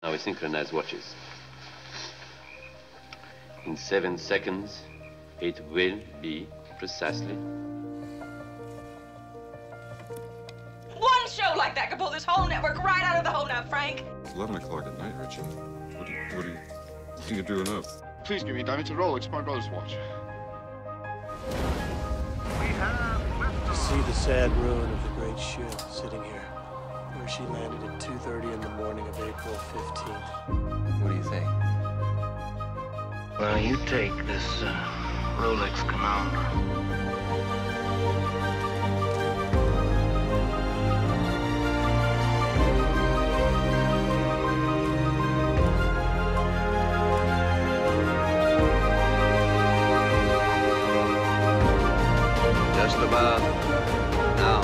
Now we synchronize watches. In seven seconds, it will be precisely. One show like that could pull this whole network right out of the hole now, Frank. It's 11 o'clock at night, Richie. What are, you, what are you, what are you doing up? Please give me time. to roll. It's my brother's watch. To see the sad ruin of the great ship sitting here, where she landed at 2.30 in the morning of April 15th. What do you think? Well, you take this uh, Rolex Commander. just about now.